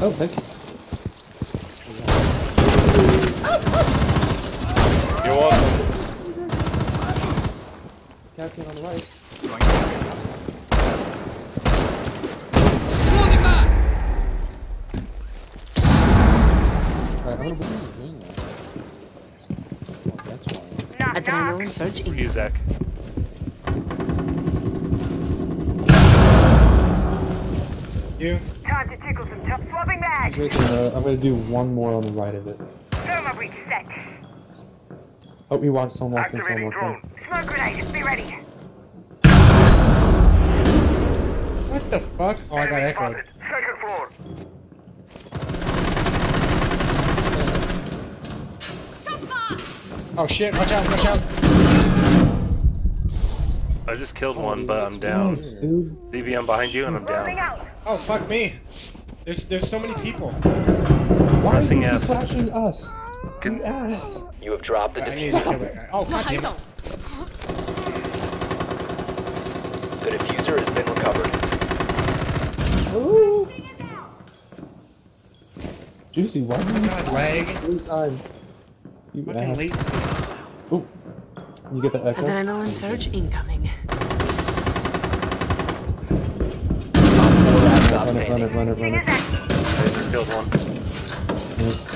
Oh, thank you. You're welcome. Captain on the right. Moving back! Alright, I'm gonna bring you doing that. Oh, that's why. Adrenaline surge in. Muzak. You? Time to tickle some top swapping It's bags. right there. I'm gonna do one more on the right of it. Thermal breach set. Oh, you watch someone walk in, someone Activating walk drone. Smoke grenade. Be ready. What the fuck? Oh, I got echoed. spotted. Second floor. Oh shit, watch out, watch out. I just killed in. one, but I'm down. nice, dude. CB, I'm behind you and I'm down. Oh, fuck me. There's there's so many people. Why Pressing are you F. flashing us? Can- You ass. You have dropped the I need defuser. to kill that guy. Oh, god damn. The defuser has been recovered. Ooh. Juicy, why did you God, lag. three times? You Fucking ass. late. Ooh. You get the echo? Adrenaline surge incoming. Stop Run it, run it, standing. run it, run it. I just killed one. Yes.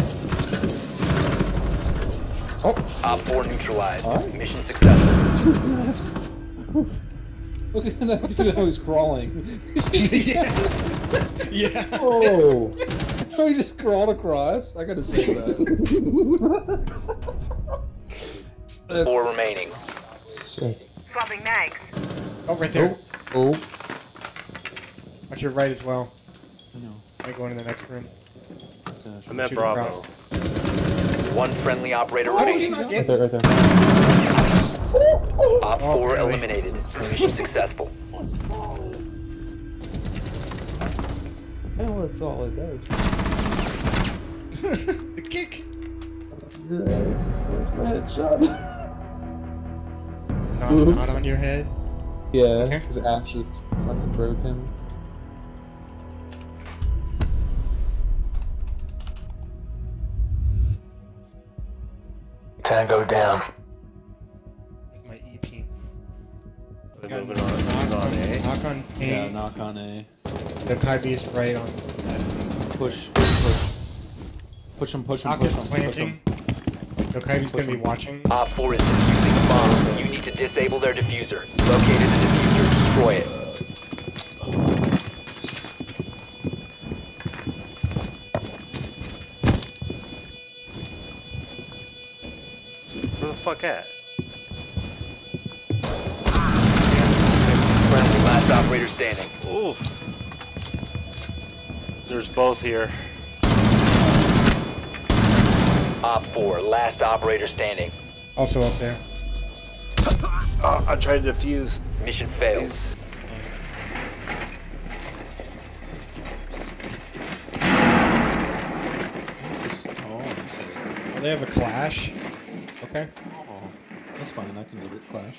Oh, Op 4 neutralized. Alright. Mission successful. look at that dude how he's crawling. yeah. Oh. yeah. Oh, oh, he just crawled across. I gotta say that. Four remaining. Sick. Swapping mags. Oh, right there. Oh, oh. Watch your right as well. I know. I go into the next room. It's, uh, I'm at Bravo. across. One friendly operator How did he remaining. Right there, right there. Op Oh, 4 really? eliminated. Mission successful. I know that's all it does. the kick. Where's my headshot? Not, not on your head. yeah, Okay. because Ash is fucking broke him. Tango down. With My EP. We're Got moving on. knock Moving on, eh? Knock on A. Yeah, knock on A. The Kaibi is right on. Push, push. Push him, push him, Knock push is him, push planting. him. The Kaibi's gonna be watching. Op 4 is defusing a bomb. You need to disable their defuser. Located the defuser. Destroy it. Where the fuck at? Friendly last operator standing. Ooh. There's both here. Op 4, last operator standing. Also up there. Oh, I tried to defuse Mission failed. these. Oh, I'm sorry. Oh, they have a clash. Okay. Oh, that's fine. I can do it. Clash.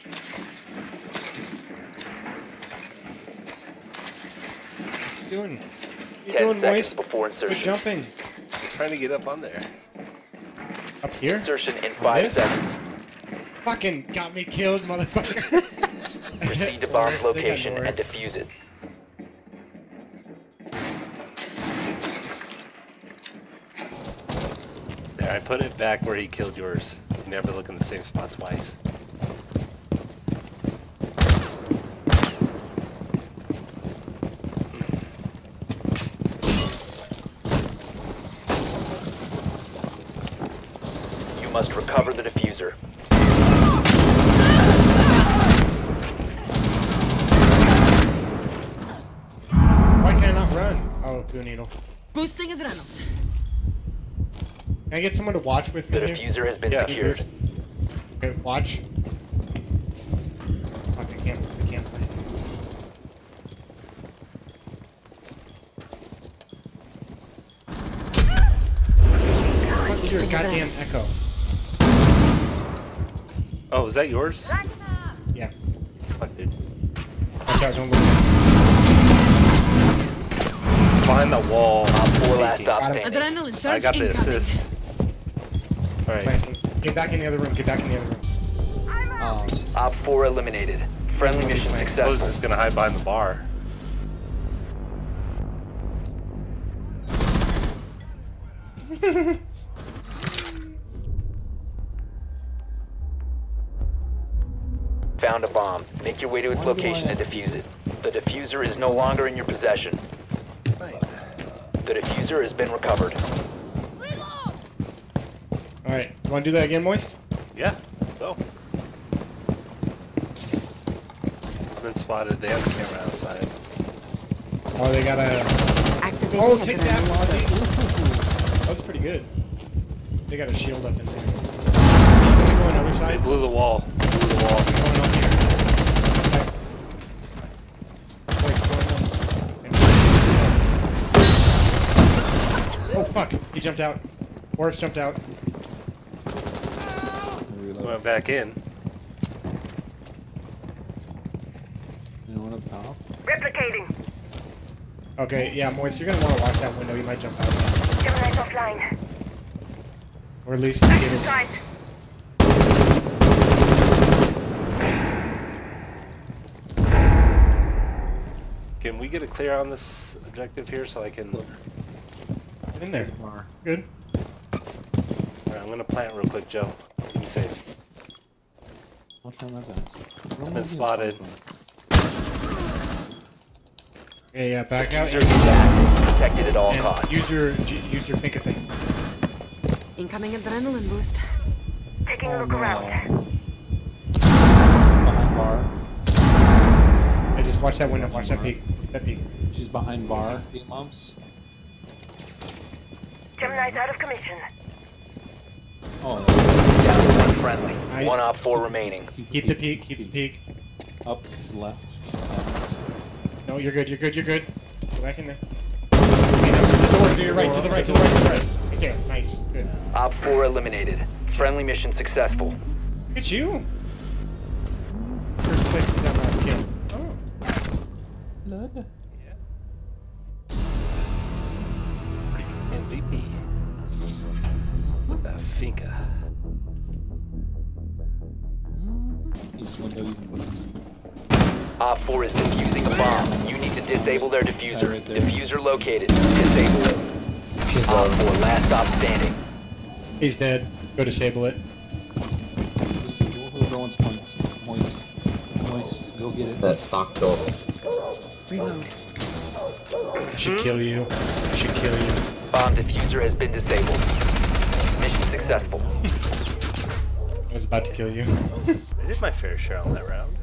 What are you doing? What you 10 doing, seconds Moist? before Quit insertion. jumping. I'm trying to get up on there. Up here? Insertion in 5 this? seconds. Fucking got me killed, motherfucker. Proceed to bomb's North, they got location and defuse it. There, I put it back where he killed yours. You never look in the same spot twice. You must recover the defuser. Why can I not run? Oh, blue needle. Boosting adrenals. Can I get someone to watch with me The here? defuser has been Yeah. secured. Okay, watch. Fuck, I can't, I can't play. Fuck your goddamn echo. Oh, is that yours? Yeah. Fuck, dude. Watch out, don't look. behind the wall. Op 4 last peeking. Got him. Adrenaline surge I got the assist. Alright. Get back in the other room. Get back in the other room. Um, Op 4 eliminated. Friendly mission I was successful. just gonna hide behind the bar. Found a bomb. Make your way to its Why location I- and defuse it. The defuser is no longer in your possession. Right. The defuser has been recovered. Alright. You wanna do that again, Moist? Yeah, let's go. Been spotted. They have a camera outside. Oh, they got a. Activating Oh, take that, adrenaline surge. That was pretty good. They got a shield up in there. Can we go on the other They blew the wall. Blew the wall. Going up here. Okay. Moist, going up. Oh fuck! He jumped out. Boris jumped out. reload. Went back in. Anyone up top? Replicating. Okay, yeah, Moist, you're gonna want to watch that window. He might jump out. Gemini's offline. Or at least get it. Can we get a clear on this objective here so I can... Get in there. Bar. Good. Alright, I'm gonna plant real quick, Joe. Keep me safe. I'll try my best. Don't Been spotted. Yeah, yeah, back out. Defuser is active. Protected at all And costs. use your use your think thing. Incoming adrenaline boost. Taking a Oh, look no. around. Behind bar. I just watch that window. Watch that peek. That peek. She's behind bar. Eight months. Gemini's out of commission. Oh, Down one friendly. Nice. One op 4 remaining. Keep the peek. Keep the peek. Up to the left. No, you're good. You're good. You're good. Go back in there. Okay, to the door. To your right. To the right. To the right. To the right. Right there. Nice. Good. Op 4 eliminated. Friendly mission successful. Look at you. First place is that last kill. Oh. Blood. MVP. La finca. East window you can put in. Op 4 is defusing a bomb. You need to disable their defuser. Right. Defuser located. Disable it. Op 4 last stop standing. He's dead. Go disable it. Just whoever wants points. Moist. Moist. Go get it. That stock door. Reload. Should kill you. Should kill you. Bomb defuser has been disabled. Mission successful. I was about to kill you. I did my fair share on that round.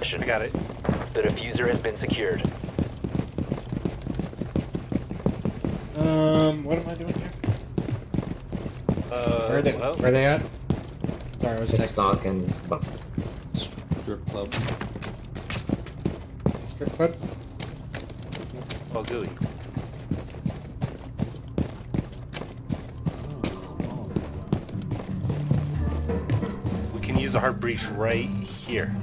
Mission. I got it. The defuser has been secured. um, what am I doing here? Uh, Where are they? well, Where are they at? Sorry, I was It's texting. stock and Strip club. Strip club. oh, gooey. We can a hard breach right here.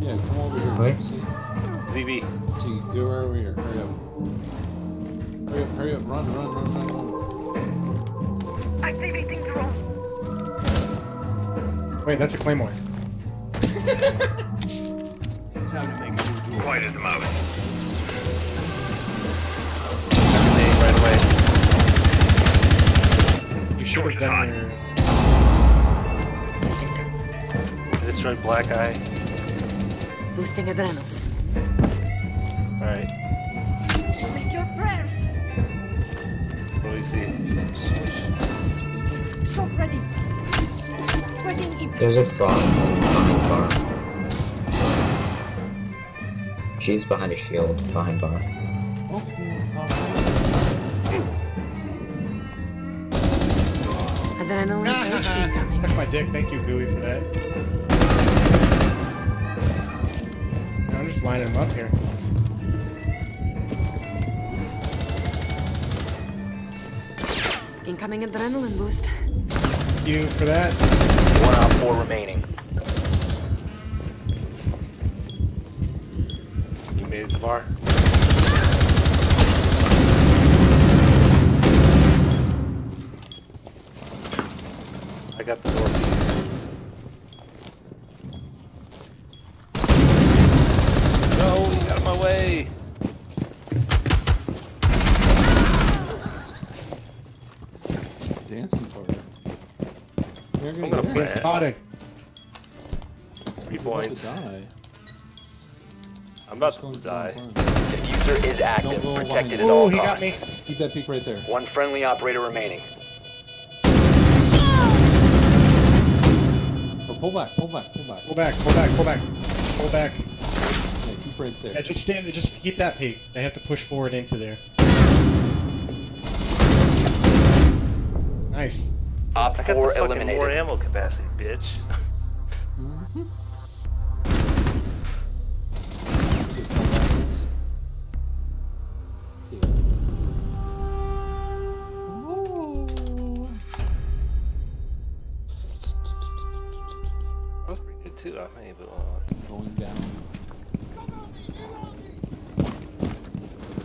Yeah, come over here. Right. See? ZB. See, go right over here. Hurry up. Hurry up, hurry up. Run, run, run, run, run. Activating drone. Wait, that's a claymore. Quiet at the moment. Nade right away. You should have done your. Destroyed Black Eye. Boosting adrenals. Alright. Make your prayers. What do we see? Shock ready. Ready in. there's a frog behind bar. She's behind a shield behind bar. Okay. Adrenaline surge incoming. Suck my dick. Thank you, Gooey, for that. lining them up here. Incoming adrenaline boost. Thank you for that. One out four remaining. You made it so far. I got the door. Three You're about to points. I'm about Just to die. front. Defuser is active. Protected at you. all Oh, he got me. Keep that peek right there. One friendly operator remaining. Oh, pull back, pull back, pull back. Pull back, pull back, pull back. Pull back. Yeah, keep right there. Yeah, just stand there, just keep that peak. They have to push forward into there. Nice. Op I got 4 the fucking eliminated. more ammo capacity, bitch. Mm-hmm. Good That was pretty good too. I may, but uh, Going down.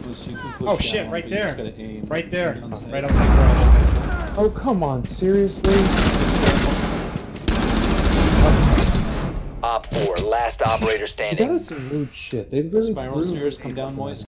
Plus, you Oh, shit, down, right but you there. gotta Right there. on stage. Right outside garage. Oh, come on, seriously? Op 4, last operator standing. that is some rude shit. They really Spiral stairs, come down, from Moist.